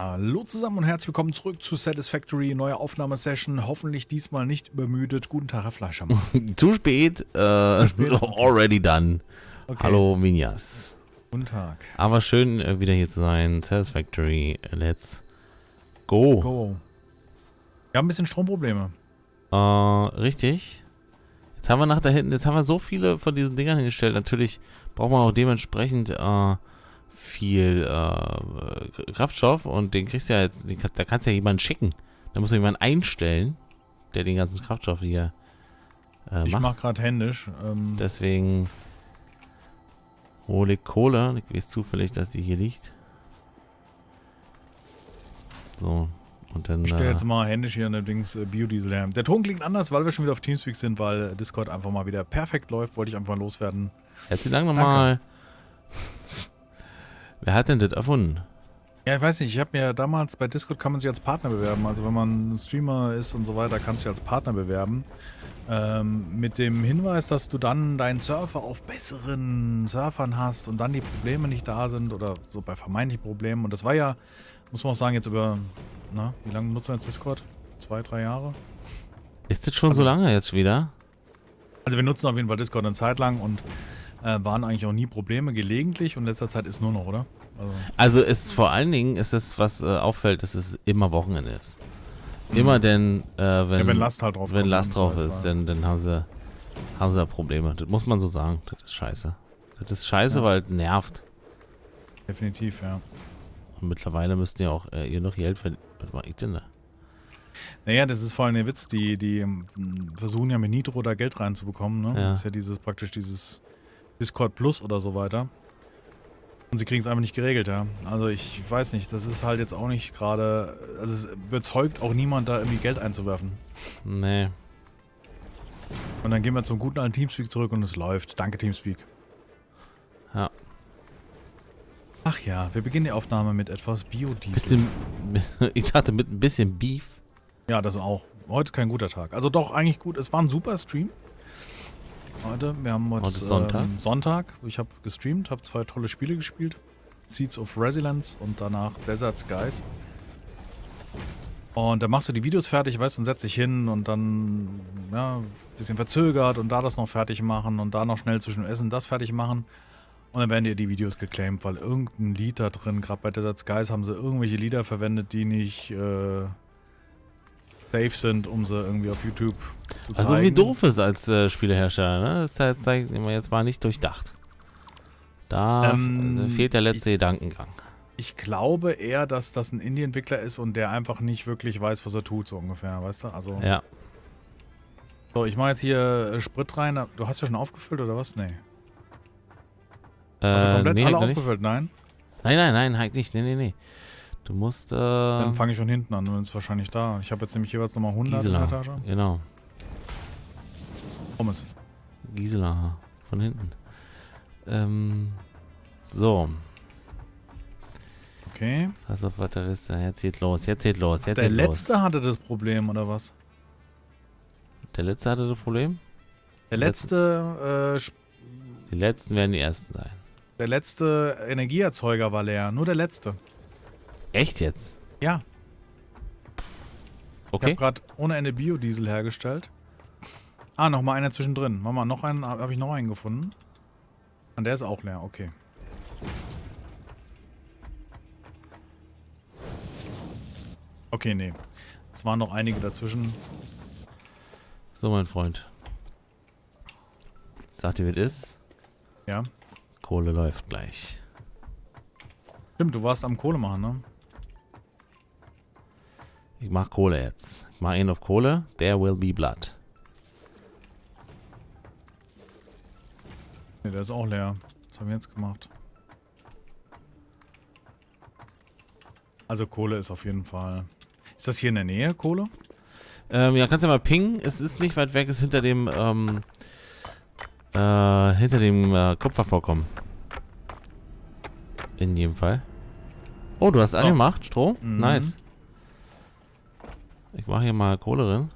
Hallo zusammen und herzlich willkommen zurück zu Satisfactory. Neue Aufnahmesession. Hoffentlich diesmal nicht übermüdet. Guten Tag, Herr Fleischermann. Zu spät. Äh, spät? already done. Okay. Hallo, Minjas. Guten Tag. Aber schön, äh, wieder hier zu sein. Satisfactory. Let's go. Go. Wir haben ein bisschen Stromprobleme. Äh, richtig. Jetzt haben wir nach da hinten, jetzt haben wir so viele von diesen Dingern hingestellt. Natürlich braucht man auch dementsprechend äh, viel äh, Kraftstoff und den kriegst du ja jetzt, den, da kannst du ja jemanden schicken. Da muss man jemanden einstellen, der den ganzen Kraftstoff hier äh, Ich macht. mache gerade händisch. Ähm, Deswegen hole ich Kohle. Ich weiß zufällig, dass die hier liegt. So. Und dann. ich stelle Äh, jetzt mal händisch hier eine Dings äh, Biodiesel her. Der Ton klingt anders, weil wir schon wieder auf Teamspeak sind, weil Discord einfach mal wieder perfekt läuft. Wollte ich einfach mal loswerden. herzlichen Dank nochmal. Wer hat denn das erfunden? Ja, ich weiß nicht, ich habe mir damals bei Discord kann man sich als Partner bewerben. Also wenn man Streamer ist und so weiter, kannst du dich als Partner bewerben. Ähm, mit dem Hinweis, dass du dann deinen Surfer auf besseren Surfern hast und dann die Probleme nicht da sind oder so bei vermeintlichen Problemen. Und das war ja, muss man auch sagen, jetzt über, na, wie lange nutzen wir jetzt Discord? Zwei, drei Jahre? Ist das schon so lange jetzt wieder? Also wir nutzen auf jeden Fall Discord eine Zeit lang und äh, waren eigentlich auch nie Probleme, gelegentlich und in letzter Zeit ist nur noch, oder? Also, Also ist vor allen Dingen ist es, was äh, auffällt, dass es immer Wochenende ist. Immer denn, äh, wenn, ja, wenn Last halt drauf wenn Last so drauf ist, dann, dann haben sie haben sie da Probleme. Das muss man so sagen. Das ist scheiße. Das ist scheiße, Ja. weil es nervt. Definitiv, ja. Und mittlerweile müsst ihr auch äh, ihr noch Geld verdienen. Was mach ich denn da? Naja, das ist vor allem der Witz, die, die ähm, versuchen ja mit Nitro da Geld reinzubekommen, ne? Ja. Das ist ja dieses praktisch dieses Discord Plus oder so weiter. Und sie kriegen es einfach nicht geregelt, ja. Also ich weiß nicht, das ist halt jetzt auch nicht gerade, also es überzeugt auch niemand da irgendwie Geld einzuwerfen. Nee. Und dann gehen wir zum guten alten Teamspeak zurück und es läuft. Danke Teamspeak. Ja. Ach ja, wir beginnen die Aufnahme mit etwas Biodiesel. Bisschen, ich dachte mit ein bisschen Beef. Ja, das auch. Heute ist kein guter Tag. Also doch, eigentlich gut. Es war ein super Stream. Heute, wir haben heute, Heute Sonntag. Ähm, Sonntag. Ich habe gestreamt, habe zwei tolle Spiele gespielt. Seeds of Resilience und danach Desert Skies. Und dann machst du die Videos fertig, weißt du, und setzt dich hin und dann, ja, ein bisschen verzögert und da das noch fertig machen und da noch schnell zwischen Essen das fertig machen. Und dann werden dir die Videos geclaimed, weil irgendein Lied da drin, gerade bei Desert Skies haben sie irgendwelche Lieder verwendet, die nicht äh, safe sind, um sie irgendwie auf YouTube zu zeigen. Also wie doof ist als äh, Spielehersteller, ne? Das zeigt, zeigt immer, jetzt war nicht durchdacht. Da Ähm, f- fehlt der letzte Gedankengang. Ich glaube eher, dass das ein Indie-Entwickler ist und der einfach nicht wirklich weiß, was er tut, so ungefähr, weißt du? Also, Ja. so, ich mache jetzt hier äh, Sprit rein. Du hast ja schon aufgefüllt oder was? Nee. Also Äh, komplett nee, alle noch nicht. aufgefüllt? Nein? Nein, nein, nein, halt nicht. Nee, nee, nee. Du musst, äh, Dann fange ich von hinten an, dann ist wahrscheinlich da. Ich habe jetzt nämlich jeweils nochmal 100 in Gisela. der Tasche. Genau. Pommes. Gisela, von hinten. Ähm, so. Okay. Pass auf, was da ist. Jetzt geht los, jetzt geht los, jetzt Der geht letzte hatte das Problem, oder was? Der letzte hatte das Problem? Der letzte, äh, Die letzten werden die ersten sein. der letzte Energieerzeuger war leer. Nur der letzte. Echt jetzt? Ja. Ich Okay. habe gerade ohne Ende Biodiesel hergestellt. Ah, nochmal einer zwischendrin. Mama, noch einen, habe ich noch einen gefunden. Und der ist auch leer, okay. Okay, nee. Es waren noch einige dazwischen. So, mein Freund. Sagt ihr, wie es ist? Ja. Kohle läuft gleich. Stimmt, du warst am Kohle machen, ne? Ich mach Kohle jetzt. Ich mach ihn auf Kohle. There will be blood. Ne, der ist auch leer. Was haben wir jetzt gemacht? Also Kohle ist auf jeden Fall. Ist das hier in der Nähe, Kohle? Ähm, ja, kannst du mal pingen. Es ist nicht weit weg. Es ist hinter dem, ähm, äh, hinter dem äh, Kupfervorkommen. In jedem Fall. Oh, du hast angemacht, Strom? Mhm. Nice. Ich mache hier mal Kohle drin.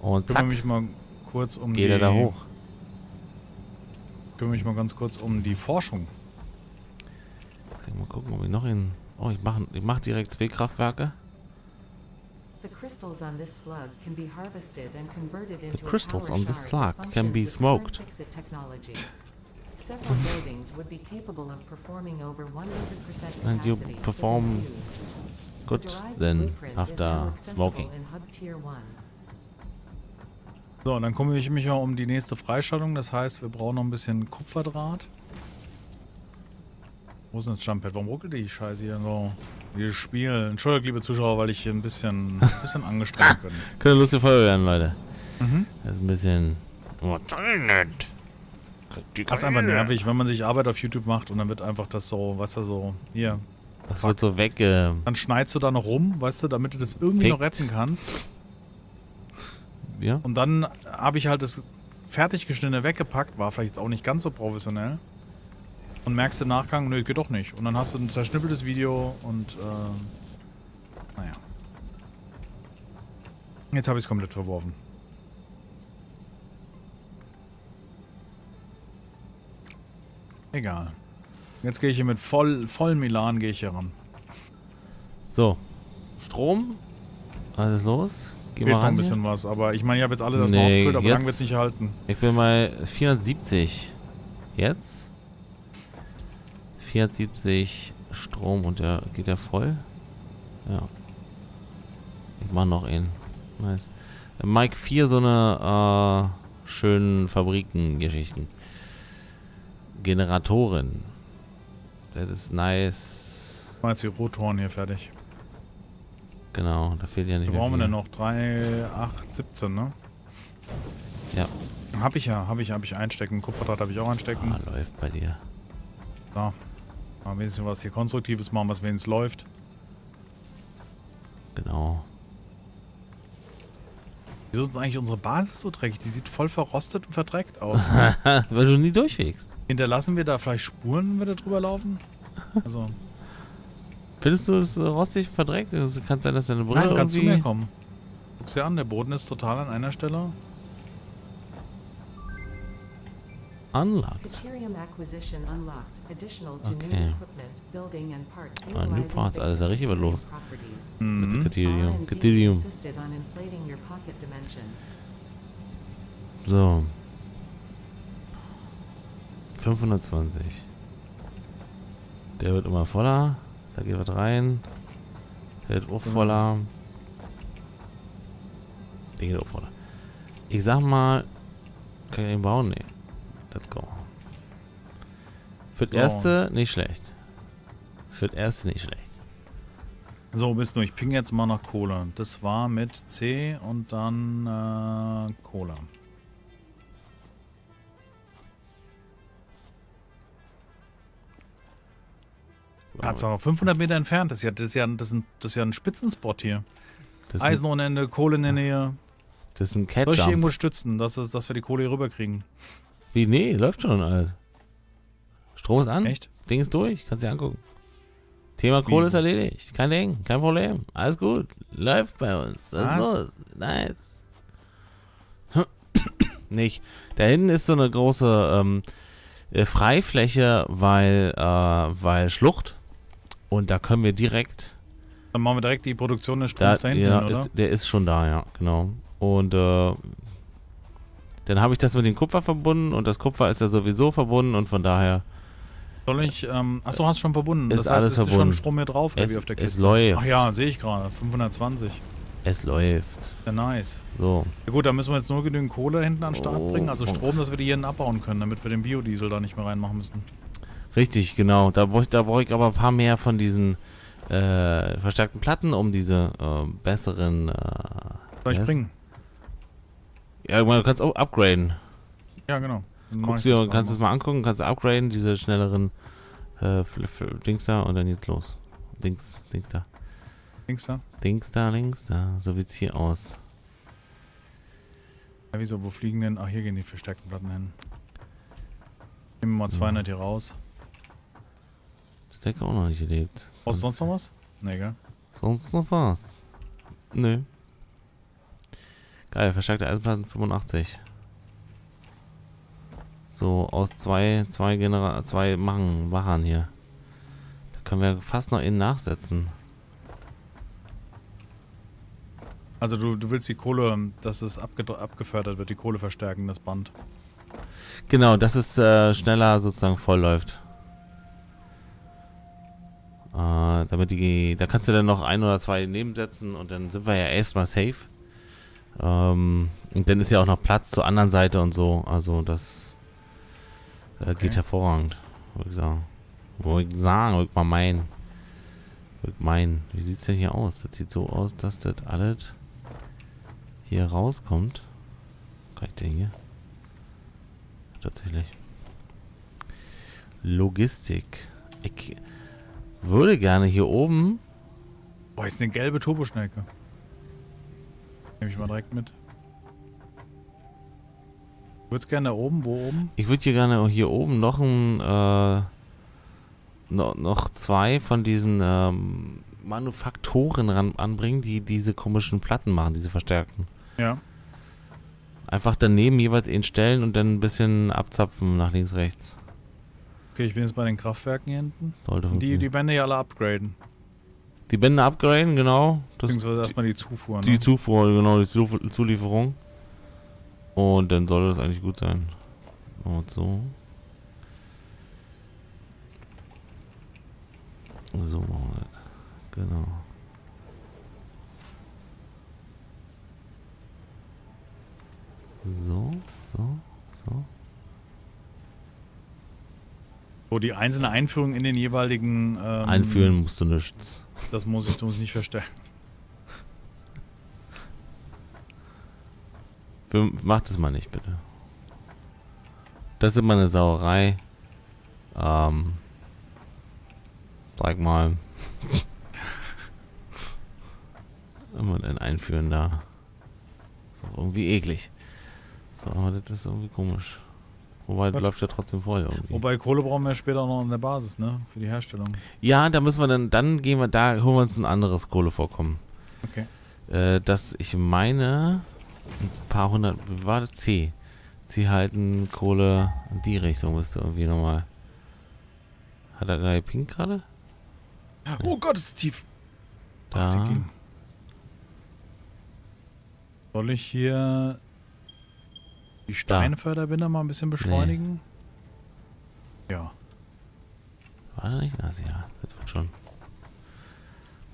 Und Kümmere zack, mich mal kurz um geht die... er da hoch. Kümmere mich mal ganz kurz um die Forschung. Mal gucken, ob ich noch einen Oh, ich mache ich mach direkt zwei Kraftwerke. The crystals on this slug can be harvested and converted into a crystals on this slug can be smoked. Several buildings would be capable of performing over 100% And you perform. The Good then after smoking. in Hub Tier 1. So, und dann kümmere ich mich ja um die nächste Freischaltung. Das heißt, wir brauchen noch ein bisschen Kupferdraht. Wo ist denn das Jumppad? Warum ruckelt die Scheiße hier so? Dieses Spiel. Entschuldigt, liebe Zuschauer, weil ich hier ein bisschen, ein bisschen angestrengt bin. Könnte lustige Folge werden, Leute. Mhm. Das ist ein bisschen... Oh. Das ist einfach nervig, wenn man sich Arbeit auf YouTube macht und dann wird einfach das so, weißt du, so, hier. Das wird so wegge... Dann schneidest du da noch rum, weißt du, damit du das irgendwie noch Fickt. retten kannst. Ja? Und dann habe ich halt das fertig geschnittene weggepackt, war vielleicht jetzt auch nicht ganz so professionell. Und merkst im Nachgang, nö, geht doch nicht. Und dann hast du ein zerschnippeltes Video und, äh, naja. Jetzt habe ich es komplett verworfen. Egal. Jetzt gehe ich hier mit voll, voll Milan gehe ich hier ran. So. Strom. Was ist los? Geh mal noch ein ran bisschen hier. was, aber ich meine, ich habe jetzt alle das Nee, mal aufgefüllt, aber jetzt- lang wird es nicht halten. Ich bin bei 470. Jetzt? 470 Strom und der geht der voll? Ja. Ich mach noch einen. Nice. Mike 4 so eine äh, schönen Fabrikengeschichten. Generatoren. Das ist nice. Mache jetzt die Rotoren hier fertig. Genau, da fehlt ja nicht mehr brauchen wir denn noch? 3, 8, 17, ne? Ja. Hab ich ja, hab ich, hab ich einstecken. Kupferdraht habe ich auch einstecken. Ah, läuft bei dir. So. Mal wenigstens was hier Konstruktives machen, was wenigstens läuft. Genau. Wieso ist eigentlich unsere Basis so dreckig? Die sieht voll verrostet und verdreckt aus. Weil du nie durchwegst. Hinterlassen wir da vielleicht Spuren, wenn wir da drüber laufen? Also, Findest du es äh, rostig verdreckt? Es kann sein, dass deine Brille nein, kannst du irgendwie... mir kommen. Guck's dir an, der Boden ist total an einer Stelle. Unlocked. Deuterium acquisition unlocked. Additional to Okay. new equipment, building and parts Ah, new parts, alles, da richtig was los. properties. Mit dem Mhm. Cathedium. Cathedium. So. 520. Der wird immer voller. Da geht was rein. Der wird auch voller. Der geht auch voller. Ich sag mal, kann ich den bauen? Nee. Let's go. Für das So. erste nicht schlecht. Für das erste nicht schlecht. So, bist du. Ich ping jetzt mal nach Cola. Das war mit C und dann äh, Cola. Hat's noch 500 Meter entfernt. Das ist ja, das ist ja, das ist ein, das ist ja ein Spitzenspot hier. Das Eisen ohne Ende, Kohle in der Nähe. das ist ein Soll ich irgendwo stützen, dass, es, dass wir die Kohle hier rüberkriegen? Wie? Nee, läuft schon, Alter. Strom ist an. Echt? Ding ist durch, kannst dir angucken. Thema Kohle Wie? ist erledigt. Kein Ding, kein Problem. Alles gut. Läuft bei uns. Was, Was? ist los? Nice. Nicht. Da hinten ist so eine große ähm, äh, Freifläche, weil, äh, weil Schlucht. Und da können wir direkt. Dann machen wir direkt die Produktion des Da, Stroms da hinten ja, oder? ist, der ist schon da, ja, genau. Und äh, dann habe ich das mit dem Kupfer verbunden und das Kupfer ist ja sowieso verbunden und von daher Soll ich, ähm, achso, hast du schon verbunden. Ist das heißt, alles es ist schon verbunden. Strom hier drauf, Es- wie auf der es Kiste? läuft. Ach ja, sehe ich gerade. 520. es läuft. Ja, nice. So. Ja gut, dann müssen wir jetzt nur genügend Kohle hinten an den Start Oh. bringen, also Strom, dass wir die hier hinten abbauen können, damit wir den Biodiesel da nicht mehr reinmachen müssen. Richtig, genau. Da brauche ich, da brauch ich aber ein paar mehr von diesen äh, verstärkten Platten, um diese äh, besseren. Äh, Soll ich bringen? ja, du kannst auch upgraden. Ja, genau. Dann Guckst dir, kannst mal. es mal angucken, kannst upgraden, diese schnelleren äh, Dings da und dann geht's los. Dings, Dings da. Links da? Dings da, links da. So sieht's hier aus. Ja, wieso, wo fliegen denn? Ach, hier gehen die verstärkten Platten hin. Nehmen wir mal 200 hier raus. Das Deck auch noch nicht erlebt. Brauchst du sonst noch was? Nee, gell? Sonst noch was? Nö. Geil, verstärkte Eisenplatten 85. So, aus zwei, zwei Genera zwei Machen, Wachern hier. können wir fast noch innen nachsetzen. Also du, du willst die Kohle, dass es abgefördert wird, die Kohle verstärken, das Band. Genau, dass es äh, schneller sozusagen voll läuft. Damit die, da kannst du dann noch ein oder zwei nebensetzen und dann sind wir ja erstmal safe. Ähm, und dann ist ja auch noch Platz zur anderen Seite und so. Also das äh, geht Okay. hervorragend, würde ich sagen. Würde ich sagen, würde ich mal meinen. Würde ich meinen. Wie sieht's denn hier aus? Das sieht so aus, dass das alles hier rauskommt. Kann ich denn hier? Tatsächlich. Logistik. Ich würde gerne hier oben. Boah, ist eine gelbe Turboschnecke. Nehme ich mal direkt mit. Du würdest gerne da oben, wo oben? Ich würde hier gerne hier oben noch ein, äh, noch, noch zwei von diesen ähm, Manufaktoren ran, anbringen, die diese komischen Platten machen, diese verstärkten. Ja. Einfach daneben jeweils ihn stellen und dann ein bisschen abzapfen nach links, rechts. Okay, ich bin jetzt bei den Kraftwerken hier hinten. Sollte Die, funktionieren. die Bände ja alle upgraden. Die Bände upgraden, genau. Das, Beziehungsweise erstmal die Zufuhr. die Ne? Zufuhr, genau, die Zu Zulieferung. Und dann sollte das eigentlich gut sein. Und so. So machen wir das. Genau. So, so, so. Wo die einzelne Einführung in den jeweiligen... Ähm, Einführen musst du nichts. Das muss ich, ich nicht verstärken. Für, mach das mal nicht, bitte. Das ist immer eine Sauerei. Ähm. Sag mal. immer ein Einführen da. Ist auch irgendwie eklig. So, aber das ist irgendwie komisch. Wobei, Was? läuft ja trotzdem voll irgendwie. Wobei Kohle brauchen wir später noch in der Basis, ne? Für die Herstellung. Ja, da müssen wir dann, dann gehen wir, da holen wir uns ein anderes Kohlevorkommen. Okay. Äh, das, ich meine, ein paar hundert, war? C. Sie halten Kohle in die Richtung, müsste irgendwie nochmal. Hat er da pink gerade? Oh Gott, ist tief. Da. Soll ich hier die Steinförderbinder mal ein bisschen beschleunigen? Ja. War da nicht? Also ja, das wird schon.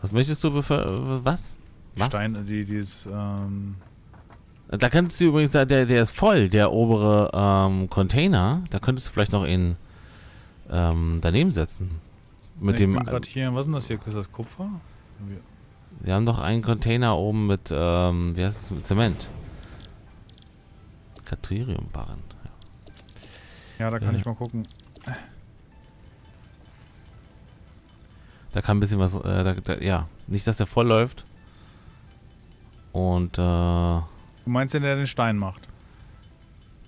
Was möchtest du beför was? Was? Stein, die, dieses, ähm, Da könntest du übrigens, der, der ist voll, der obere ähm, Container. Da könntest du vielleicht noch ihn ähm, daneben setzen. Mit ich dem. grad hier, was ist denn das hier? Ist das Kupfer? Wir- Wir haben doch einen Container oben mit, ähm, wie heißt es, mit Zement. Katriumbarren. Ja, da kann Ja. ich mal gucken. Da kann ein bisschen was, äh, da, da, ja, nicht, dass der voll läuft. Und, äh, der Du meinst den, der den Stein macht?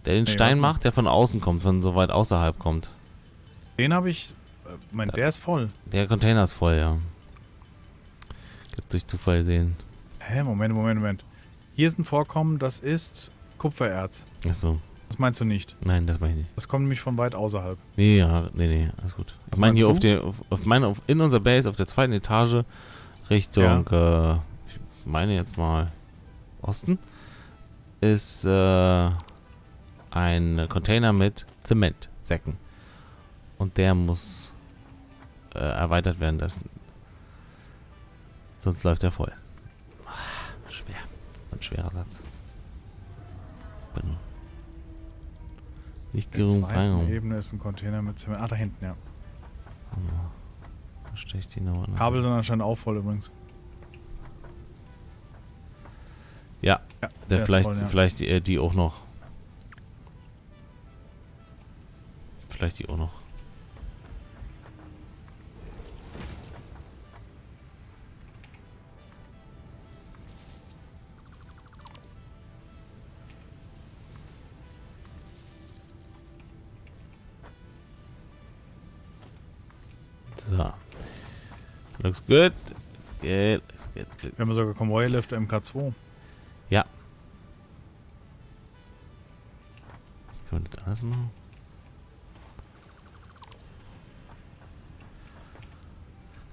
den Nee, Stein macht, der von außen kommt, von so weit außerhalb kommt. Den habe ich. Äh, mein, der ist voll. Der Container ist voll, ja. Gibt durch Zufall sehen. Hä, Moment, Moment, Moment. Hier ist ein Vorkommen, das ist Kupfererz. Achso, Das meinst du nicht. nein, das meine ich nicht. Das kommt nämlich von weit außerhalb. Nee, ja, nee, nee, alles gut. Ich meine hier auf meinst der, auf, auf meine, auf, in unserer Base, auf der zweiten Etage, Richtung, äh, ich meine jetzt mal Osten, ist äh, ein Container mit Zementsäcken. Und der muss äh, erweitert werden lassen. Sonst läuft er voll. Ah, schwer. Ein schwerer Satz. Bin nicht der genug Freiraum. Ebene ist ein Container mit Zement. Ah, da hinten, ja. Verstehe ich die noch anders. Kabel sind anscheinend auch voll übrigens. Ja, Ja, der ist vielleicht, voll, ja. vielleicht die, äh, die auch noch. Vielleicht die auch noch. Looks good. Looks good. Looks good. Looks Wir haben sogar Konvoi-Lift MK2. Können wir das anders machen?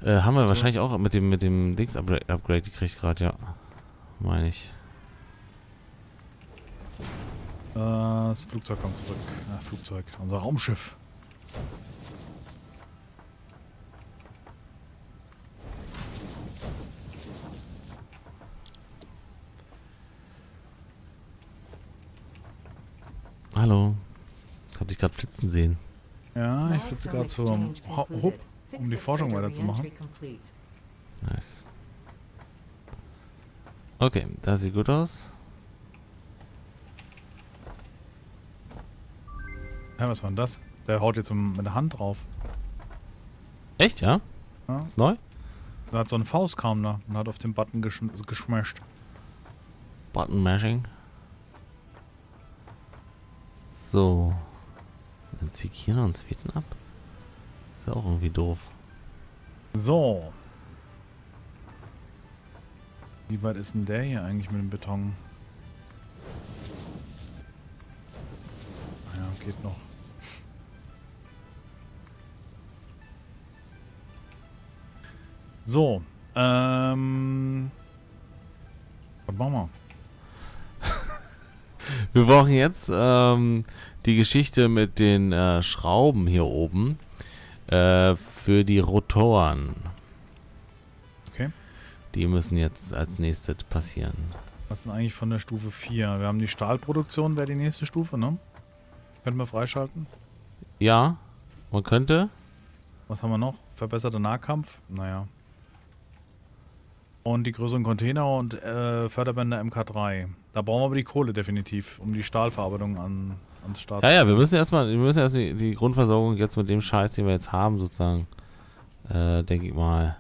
Äh, haben wir wahrscheinlich auch mit dem mit dem Dings Upgrade, Upgrade gekriegt gerade, ja. Meine ich. Äh, das Flugzeug kommt zurück. Äh, Flugzeug, unser Raumschiff. Hallo. Hab dich gerade flitzen sehen. Flitze gerade zum Hub, um die Forschung weiterzumachen. Nice. Okay, das sieht gut aus. Ja, was war denn das? Der haut jetzt mit der Hand drauf. Echt, ja? Ja. Ist neu? Da hat so eine Faust kam da und hat auf den Button geschm geschmasht. Button Mashing. So. Dann zieh ich hier noch einen zweiten ab. Ist auch irgendwie doof. So. Wie weit ist denn der hier eigentlich mit dem Beton? Ja, geht noch. So. Ähm. Was machen wir? Wir brauchen jetzt ähm, die Geschichte mit den äh, Schrauben hier oben äh, für die Rotoren. Okay. Die müssen jetzt als nächstes passieren. Was ist denn eigentlich von der Stufe 4? Wir haben die Stahlproduktion, wäre die nächste Stufe, ne? Könnten wir freischalten. Ja, man könnte. Was haben wir noch? Verbesserter Nahkampf? Naja. Und die größeren Container und äh, Förderbänder MK3. Da brauchen wir aber die Kohle definitiv, um die Stahlverarbeitung an, ans Start Ja, ja, wir müssen erstmal, wir müssen erst die, die Grundversorgung jetzt mit dem Scheiß, den wir jetzt haben, sozusagen, äh, denke ich mal,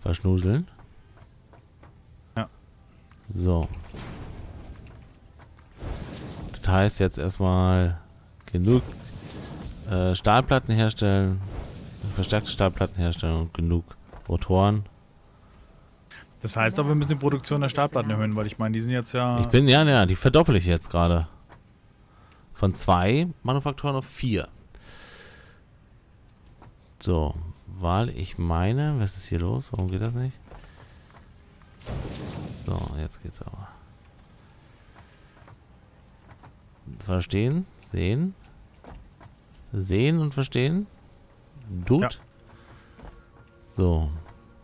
verschnuseln. Ja. So. Das heißt jetzt erstmal genug äh, Stahlplatten herstellen, verstärkte Stahlplatten herstellen und genug Rotoren. Das heißt aber, wir müssen die Produktion der Stahlplatten erhöhen, weil ich meine, die sind jetzt ja... Ich bin, ja, ja, die verdoppel ich jetzt gerade. Von zwei Manufakturen auf vier. So, weil ich meine, was ist hier los? Warum geht das nicht? So, jetzt geht's aber. Verstehen, sehen, sehen und verstehen. Dude. Ja. So,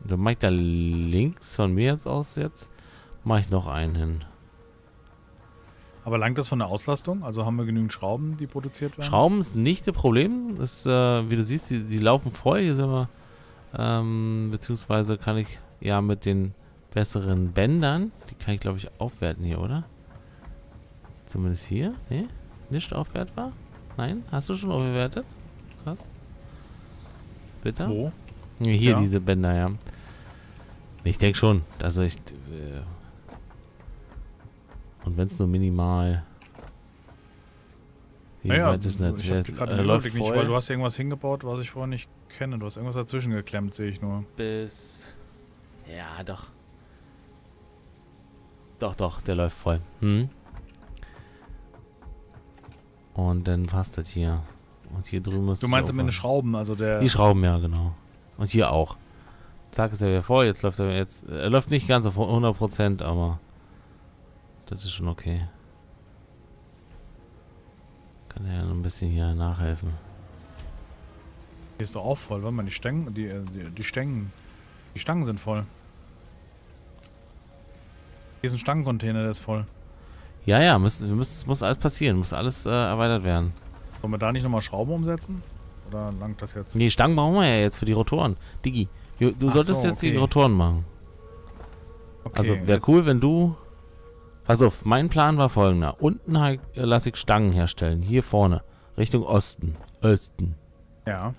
dann mache ich da links von mir jetzt aus jetzt, mache ich noch einen hin. Aber langt das von der Auslastung? Also haben wir genügend Schrauben, die produziert werden? Schrauben ist nicht das Problem. Das, äh, wie du siehst, die, die laufen voll. Hier sind wir. Ähm, beziehungsweise kann ich ja mit den besseren Bändern, die kann ich glaube ich aufwerten hier, oder? Zumindest hier. Nee? Nicht aufwertbar? Nein? Hast du schon aufgewertet? Krass. Bitte? Wo? Hier Ja. diese Bänder, ja. Ich denke schon. Also ich. Äh, und wenn es nur minimal. Wie Naja, weit ist das? ich Der, gerade äh, den läuft Überblick nicht, voll weil du hast irgendwas hingebaut, was ich vorher nicht kenne. Du hast irgendwas dazwischen geklemmt, sehe ich nur. bis. Ja, doch. Doch, doch, der läuft voll. Hm. Und dann passt das hier. Und hier drüben muss. Du meinst mit den Schrauben, also der... Die Schrauben, ja, genau. Und hier auch. Zack, ist er wieder voll. Jetzt läuft er jetzt. Er läuft nicht ganz auf 100%, aber. Das ist schon okay. Kann er ja noch ein bisschen hier nachhelfen. Hier ist doch auch voll, warte mal, die Stangen, die, äh, die, die Stangen, die Stangen sind voll. Hier ist ein Stangencontainer, der ist voll. Ja, ja, muss, muss, muss alles passieren. Muss alles äh, erweitert werden. Wollen wir da nicht nochmal Schrauben umsetzen? Oder langt das jetzt? Nee, Stangen brauchen wir ja jetzt für die Rotoren. Digi, du, du solltest so, jetzt die okay. Rotoren machen. Okay, Also wäre cool, wenn du. Pass auf, mein Plan war folgender. Unten halt, äh, lasse ich Stangen herstellen. Hier vorne. Richtung Osten. Osten. Ja.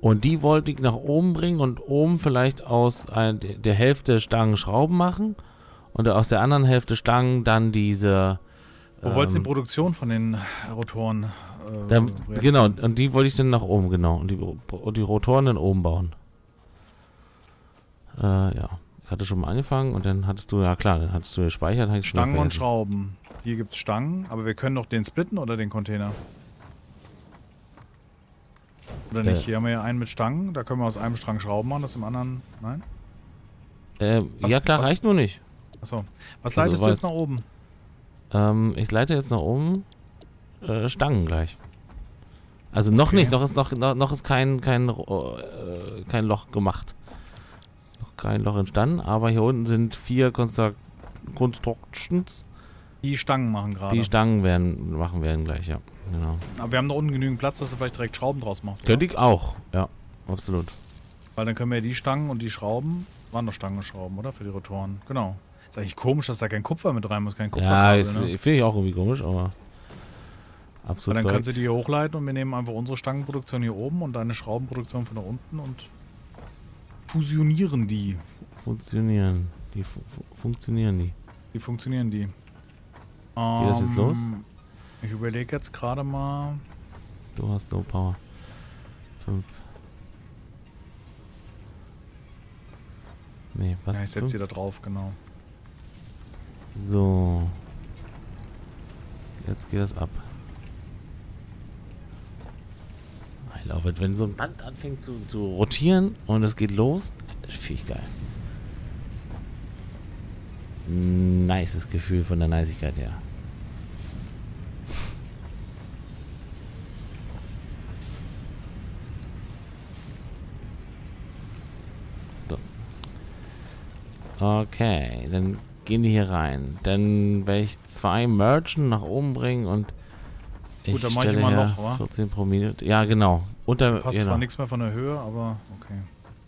Und die wollte ich nach oben bringen und oben vielleicht aus ein, der Hälfte Stangen Schrauben machen. Und aus der anderen Hälfte Stangen dann diese. Wo wolltest du ähm, die Produktion von den Rotoren? Äh, realisieren? genau, und die wollte ich dann nach oben, genau. Und die, und die Rotoren dann oben bauen. Äh, ja. Ich hatte schon mal angefangen und dann hattest du, ja klar, dann hattest du gespeichert, hatte Stangen und. Schrauben. Hier gibt es Stangen, aber wir können doch den splitten oder den Container. Oder nicht? Äh. Hier haben wir ja einen mit Stangen. Da können wir aus einem Strang Schrauben machen, das im anderen. Nein? Äh, Was- ja klar, was- reicht nur nicht. Achso. Was Also leitest du war jetzt jetzt- nach oben? Ähm, ich leite jetzt nach oben äh, Stangen gleich. Also noch Okay. nicht, noch ist noch, noch, noch ist kein, kein, äh, kein Loch gemacht. Noch kein Loch entstanden, aber hier unten sind vier Construct Constructions. Die Stangen machen gerade. Die Stangen werden, machen werden gleich, ja. Genau. Aber wir haben da unten genügend Platz, dass du vielleicht direkt Schrauben draus machst. Könnte ich auch, ja, absolut. Weil dann können wir ja die Stangen und die Schrauben. Waren doch Stangen und Schrauben, oder? Für die Rotoren. Genau. Ist eigentlich komisch, dass da kein Kupfer mit rein muss, kein Ja, Kupferkabel, ist- ne? finde ich auch irgendwie komisch, aber Absolut dann kannst du die hier hochleiten und wir nehmen einfach unsere Stangenproduktion hier oben und deine Schraubenproduktion von da unten und fusionieren die. funktionieren. Die fu fu funktionieren die. Wie funktionieren die? Geht das jetzt los? Ich überlege jetzt gerade mal. Du hast No Power. Fünf. Nee, was? ja, ich setze sie da drauf, genau. So. Jetzt geht das ab. Love it. Wenn so ein Band anfängt zu, zu rotieren und es geht los, finde ich geil. Nices Gefühl von der Neisigkeit her. So. Okay, dann gehen die hier rein. Dann werde ich zwei Merchant nach oben bringen und ich Gut, dann mach ich immer noch, wa? 14 pro Minute. Ja, genau. Unter, Passt genau. zwar nichts mehr von der Höhe, aber okay.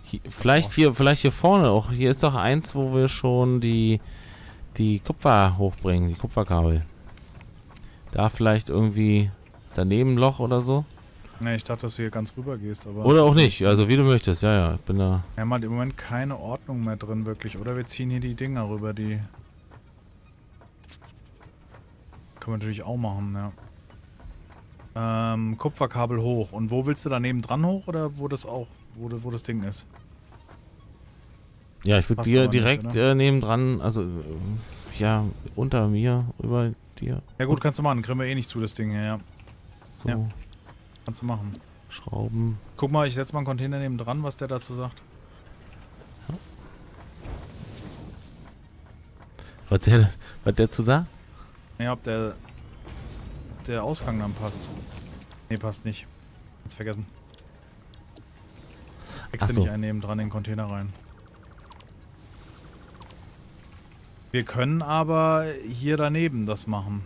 Hier, vielleicht hier, vielleicht hier vorne auch. Hier ist doch eins, wo wir schon die, die Kupfer hochbringen, die Kupferkabel. Da vielleicht irgendwie daneben Loch oder so. Ne, ich dachte, dass du hier ganz rüber gehst, aber. Oder auch nicht, also wie du möchtest. Ja, ja, ich bin da. Wir haben halt im Moment keine Ordnung mehr drin, wirklich. Oder wir ziehen hier die Dinger rüber, die. Können wir natürlich auch machen, ja. Ähm, Kupferkabel hoch. Und wo willst du daneben dran hoch oder wo das auch, wo, wo das Ding ist? Ja, ich würde dir nicht, direkt oder? äh, nebendran, also äh, ja, unter mir, über dir. Ja gut, kannst du machen. Kriegen wir eh nicht zu, das Ding hier, ja. So, Ja. Kannst du machen. Schrauben. Guck mal, ich setze mal einen Container neben dran, was der dazu sagt. Was der, was der zu sagen? Ja, ob der, der Ausgang dann passt. Nee, passt nicht. Jetzt vergessen. Du so. nicht einen neben dran in den Container rein. Wir können aber hier daneben das machen.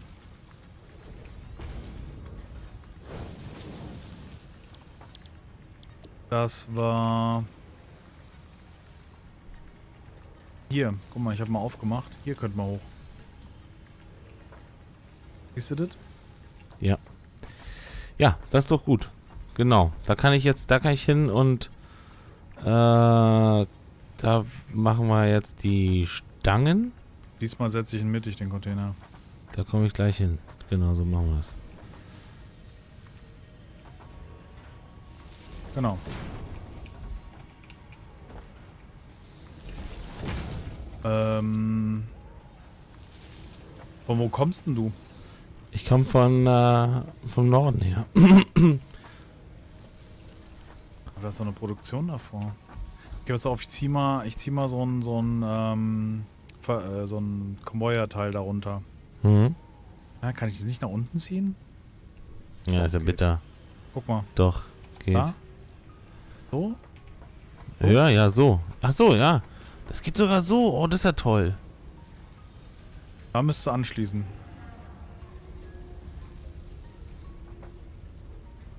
Das war... Hier, guck mal, ich habe mal aufgemacht. Hier könnte man hoch. Siehst du das? Ja, das ist doch gut. Genau. Da kann ich jetzt, da kann ich hin und äh, da machen wir jetzt die Stangen. Diesmal setze ich ihn mittig, den Container. Da komme ich gleich hin. Genau, so machen wir das. Genau. Ähm. Von wo kommst denn du? Ich komme von äh, vom Norden her. Da ist so eine Produktion davor. Ich gebe es auf, ich zieh mal, ich zieh mal so ein, so ein, ähm, äh, so ein Convoyer-Teil darunter. Mhm. Ja, kann ich das nicht nach unten ziehen? Ja, ist ja bitter. Guck mal. Doch, geht. Da? So? Ja, ja, so. Ach so, ja. Das geht sogar so. Oh, das ist ja toll. Da müsstest du anschließen.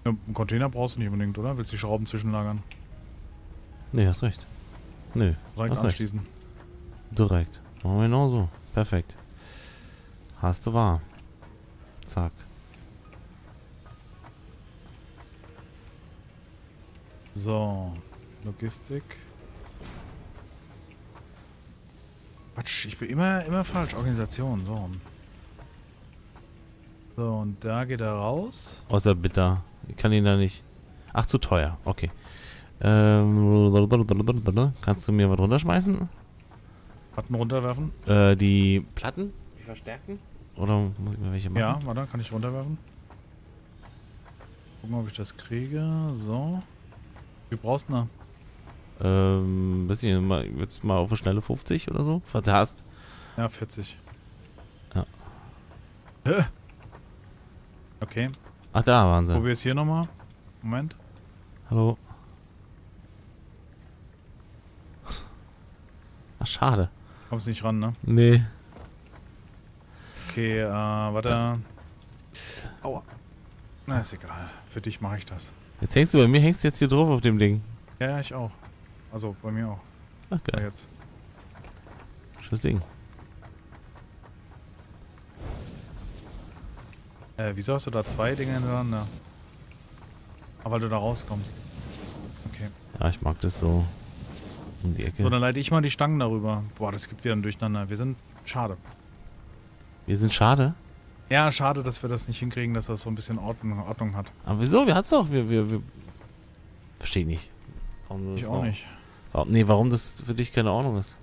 Ja, einen Container brauchst du nicht unbedingt, oder? Willst du die Schrauben zwischenlagern? Nee, hast recht. Nö, Direkt Hast recht. anschließen. direkt. Machen wir genau so. Perfekt. Hast du wahr. Zack. So, Logistik. Quatsch, ich bin immer, immer falsch. Organisation, so. So, und da geht er raus. Außer bitter. Ich kann ihn da nicht. Ach, zu teuer. Okay. Ähm, kannst du mir was runterschmeißen? Button runterwerfen. Äh, die Platten? Die verstärken? Oder muss ich mir welche machen? Ja, warte, kann ich runterwerfen? Gucken, ob ich das kriege. So. Wie brauchst du noch? Ähm, weiß nicht, mal, jetzt mal auf eine schnelle 50 oder so, falls du hast. Ja, 40. Ja. Hä? Okay. Ach, da waren sie. Probier es hier nochmal. Moment. Hallo. Ach, schade. Kommst nicht ran, ne? Nee. Okay, äh, warte. Aua. Na, ist egal. Für dich mache ich das. Jetzt hängst du bei mir, hängst du jetzt hier drauf auf dem Ding. Ja, ja, ich auch. Also, bei mir auch. Ach, geil. jetzt. Schönes Ding. Äh, wieso hast du da zwei Dinge hintereinander? Ah, weil du da rauskommst. Okay. Ja, ich mag das so. Um die Ecke. So, dann leite ich mal die Stangen darüber. Boah, das gibt wieder ein Durcheinander. Wir sind... Schade. Wir sind schade. Ja, schade, dass wir das nicht hinkriegen, dass das so ein bisschen Ordnung, Ordnung hat. Aber wieso? Wir hat's doch. Wir, wir, wir. Verstehe ich nicht. Warum Ich das auch nicht. Warum, nee, warum das für dich keine Ordnung ist.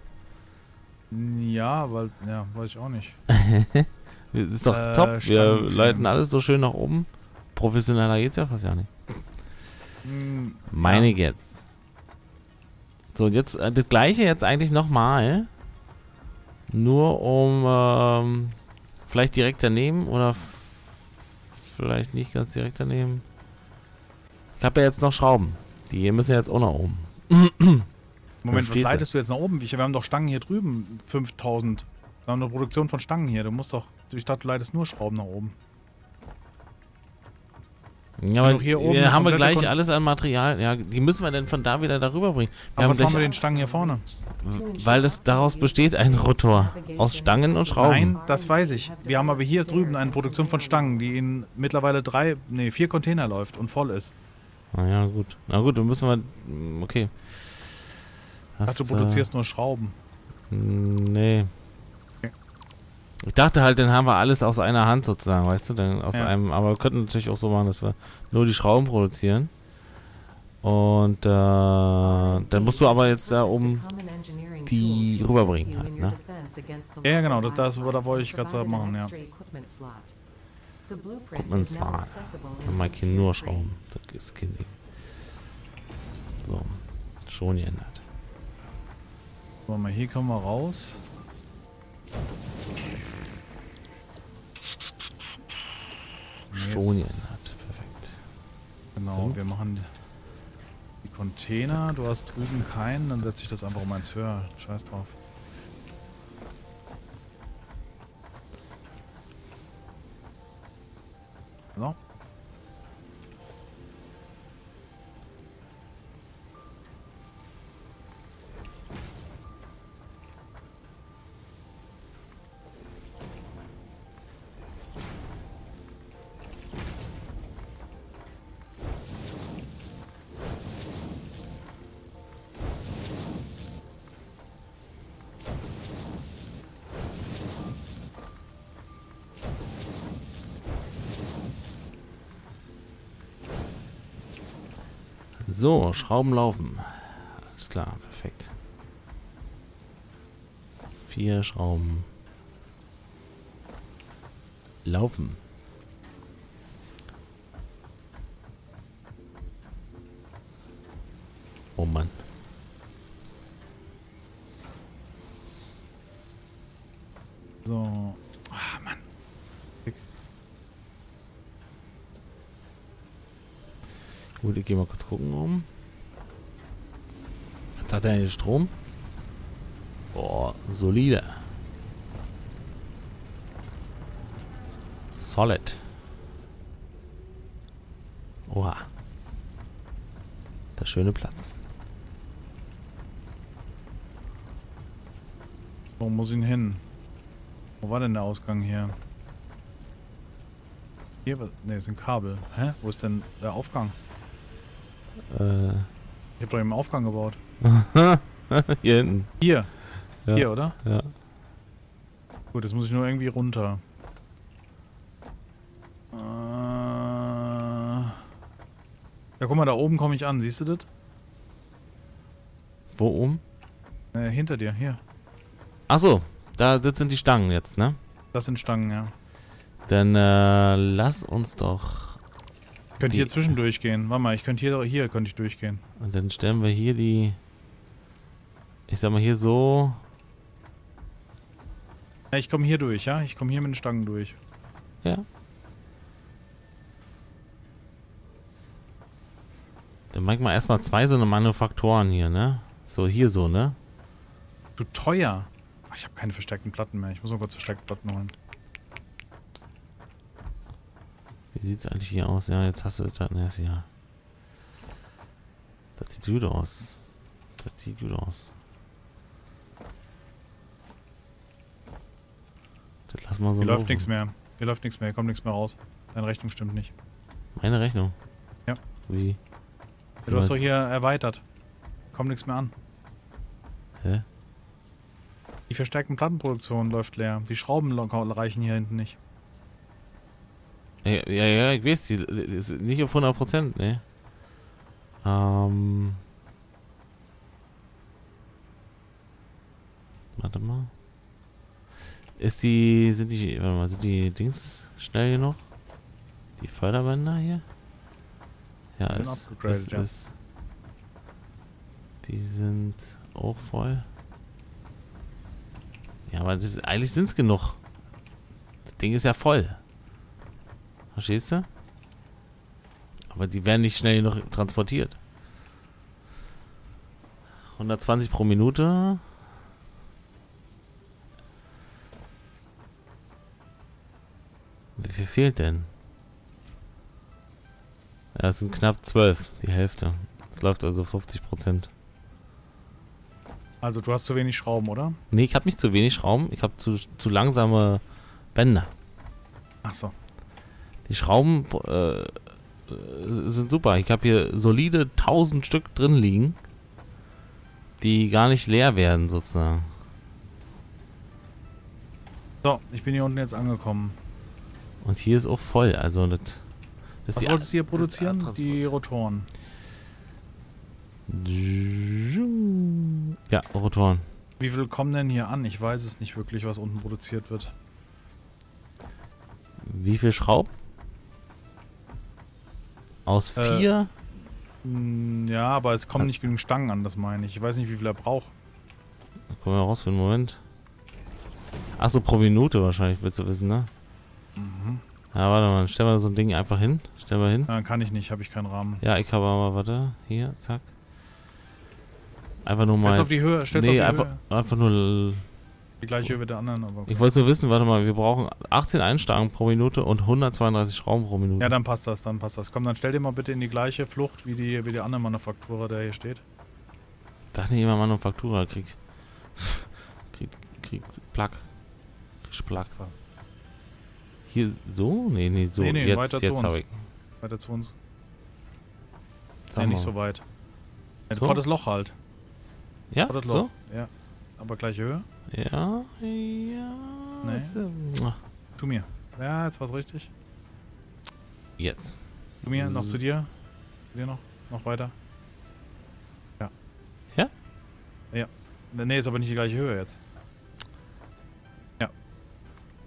Ja, weil... Ja, weiß ich auch nicht. Ist doch Äh, top. Wir leiten alles so schön nach oben. Professioneller geht's ja fast ja nicht. Hm, Meine ja. jetzt. So, und jetzt äh, das gleiche jetzt eigentlich nochmal. Nur um ähm, vielleicht direkt daneben oder vielleicht nicht ganz direkt daneben. Ich habe ja jetzt noch Schrauben. Die müssen jetzt auch nach oben. Moment, was Verstehst leitest du jetzt nach oben? Wir haben doch Stangen hier drüben. 5000. Wir haben eine Produktion von Stangen hier. Du musst doch... Ich dachte, du leitest nur Schrauben nach oben. Ja, aber noch hier oben eine haben wir gleich Kon- alles an Material. Ja, die müssen wir dann von da wieder darüber bringen. Wir Aber haben was machen wir den Stangen hier vorne? weil es daraus besteht ein Rotor aus Stangen und Schrauben. Nein, das weiß ich. Wir haben aber hier drüben eine Produktion von Stangen, die in mittlerweile drei, nee, vier Container läuft und voll ist. Na ja, gut. Na gut, dann müssen wir. mm, Okay. Ach, Hast, du produzierst nur Schrauben. Äh, nee. Ich dachte halt, dann haben wir alles aus einer Hand sozusagen, weißt du? Dann aus Ja. einem, aber wir könnten natürlich auch so machen, dass wir nur die Schrauben produzieren. Und äh, dann musst du aber jetzt da oben die rüberbringen halt, ne? Ja, genau, das- das- da wollte ich gerade machen, ja. Equipment Slot. Dann mag ich hier nur Schrauben. Das ist kein Ding. So. Schon geändert. So, mal hier kommen wir raus. Schon Yes. geändert. Perfekt. Genau, Fünf. wir machen die Container. Du hast drüben keinen, dann setze ich das einfach um eins höher. Scheiß drauf. So. So, Schrauben laufen. Alles klar, perfekt. Vier Schrauben. Laufen. Oh Mann. So. Ah, Mann. Gut, ich gehe mal kurz gucken um. Jetzt hat er hier Strom. Boah, solide. Solid. Oha. Der schöne Platz. Wo muss ich denn hin? Wo war denn der Ausgang hier? Hier, ne, ist ein Kabel. Hä? Wo ist denn der Aufgang? Äh, Ich hab doch eben einen Aufgang gebaut. hier hinten. Hier. Ja. Hier, oder? Ja. Gut, jetzt muss ich nur irgendwie runter. Äh, ja, guck mal, da oben komme ich an. Siehst du das? Wo oben? Äh, hinter dir, hier. Achso, da das sind die Stangen jetzt, ne? Das sind Stangen, ja. Dann äh, lass uns doch Könnte hier zwischendurch gehen. Warte mal, ich könnte hier, hier könnte ich durchgehen. Und dann stellen wir hier die. Ich sag mal hier so. Ja, ich komme hier durch, ja? Ich komme hier mit den Stangen durch. Ja. Dann mach ich mal erstmal zwei so eine Manufaktoren hier, ne? So, hier so, ne? Du teuer. Ach, ich habe keine verstärkten Platten mehr. Ich muss mal kurz verstärkte Platten holen. Wie sieht's eigentlich hier aus? Ja, jetzt hast du das. Ne, ja. Das sieht gut aus. Das sieht gut aus. Das lass mal so. Hier läuft laufen. nichts mehr. Hier läuft nichts mehr. Hier kommt nichts mehr raus. Deine Rechnung stimmt nicht. Meine Rechnung. Ja. Wie? Du hast Was? doch hier erweitert. Kommt nichts mehr an. Hä? Die verstärkten Plattenproduktion läuft leer. Die Schrauben reichen hier hinten nicht. Ja, ja, ja, ich weiß, die ist nicht auf 100%, ne? Ähm. Warte mal. Ist die, sind die, warte mal, sind die Dings schnell genug? Die Förderbänder hier? Ja, ist, ist, ist, Die sind auch voll. Ja, aber das, eigentlich sind es genug. Das Ding ist ja voll. Verstehst du? Aber die werden nicht schnell genug transportiert. 120 pro Minute. Wie viel fehlt denn? Ja, es sind knapp 12, die Hälfte. Es läuft also 50 Prozent. Also du hast zu wenig Schrauben, oder? Nee, ich habe nicht zu wenig Schrauben, ich habe zu, zu langsame Bänder. Ach so. Die Schrauben äh, äh, sind super. Ich habe hier solide 1000 Stück drin liegen, die gar nicht leer werden sozusagen. So, ich bin hier unten jetzt angekommen. Und hier ist auch voll. Also das, das ist Was die wolltest du hier produzieren? Die Rotoren. Ja, Rotoren. Wie viel kommen denn hier an? Ich weiß es nicht wirklich, was unten produziert wird. Wie viel Schrauben? Aus Äh, vier? Hm, ja, aber es kommen nicht genügend Stangen an, das meine ich. Ich weiß nicht, wie viel er braucht. Da kommen wir raus für einen Moment. Achso, pro Minute wahrscheinlich, willst du wissen, ne? Mhm. Ja, warte mal, stellen wir so ein Ding einfach hin. Stellen wir hin. Ja, kann ich nicht, habe ich keinen Rahmen. Ja, ich habe aber, warte, hier, zack. Einfach nur mal. Stell's auf die Höhe, stell's nee, auf die einfach, Höhe. einfach nur. Die gleiche Höhe wie der anderen, aber okay. Ich wollte nur wissen, warte mal, wir brauchen 18 Einstangen pro Minute und 132 Schrauben pro Minute. Ja, dann passt das, dann passt das. Komm, dann stell dir mal bitte in die gleiche Flucht wie die, wie die andere Manufaktura, der hier steht. Dachte nicht immer Manufaktura, krieg. krieg, krieg, Plug. Krieg Plug. Hier, so? Nee, nee, so. Nee, nee, jetzt, weiter zu jetzt uns. habe ich. Weiter zu uns. Sag Nee, nicht so weit. So? Vor das Loch halt. Ja, Vor das so? Loch. Ja. Aber gleiche Höhe. Ja, ja. Nee. so. Tu mir. Ja, jetzt war's richtig. Jetzt. Tu mir, noch zu dir. Zu dir noch. Noch weiter. Ja. Ja? Ja. Nee, ist aber nicht die gleiche Höhe jetzt.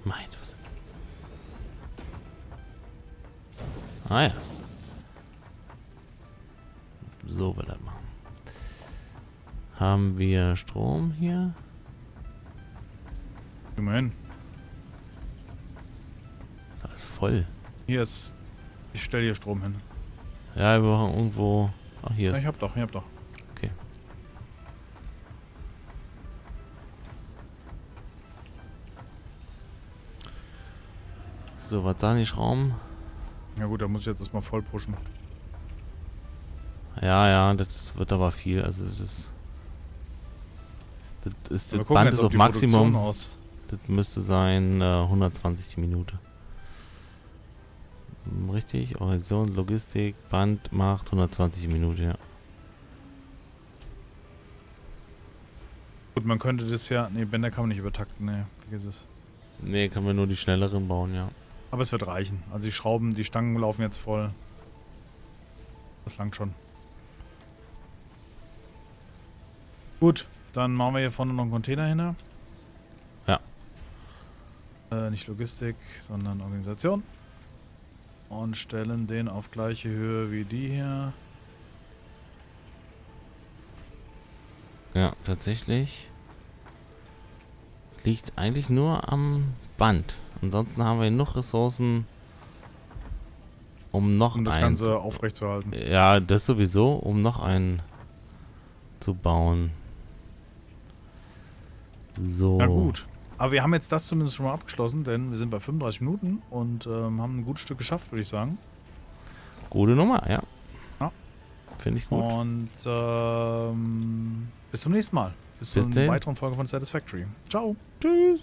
Mein was. Ah ja. So will das machen. Haben wir Strom hier? Immerhin. Ist alles voll. Hier ist. Ich stelle hier Strom hin. Ja, wir brauchen irgendwo. Ach, hier Ja, ist. ich hab doch, ich hab doch. Okay. So, was sagen die Schrauben? Ja gut, da muss ich jetzt erstmal voll pushen. Ja, ja, das wird aber viel. Also das ist. Das, ist, das Band ist auf Maximum. Aus. Das müsste sein äh, 120 die Minute. Richtig, Organisation, Logistik, Band macht 120 die Minute, ja. Gut, man könnte das ja. Nee, Bänder kann man nicht übertakten, nee, vergiss es. Nee, können wir nur die schnelleren bauen, ja. Aber es wird reichen. Also die Schrauben, die Stangen laufen jetzt voll. Das langt schon. Gut, dann machen wir hier vorne noch einen Container hin. Äh, nicht Logistik, sondern Organisation. Und stellen den auf gleiche Höhe wie die hier. Ja, tatsächlich liegt eigentlich nur am Band. Ansonsten haben wir genug Ressourcen, um noch Um das eins. Ganze aufrechtzuerhalten. Ja, das sowieso, um noch einen zu bauen. So. Na gut. Aber wir haben jetzt das zumindest schon mal abgeschlossen, denn wir sind bei 35 Minuten und ähm, haben ein gutes Stück geschafft, würde ich sagen. Gute Nummer, ja. Ja. Finde ich gut. Und ähm, bis zum nächsten Mal. Bis, Bis zur weiteren Folge von Satisfactory. Ciao. Tschüss.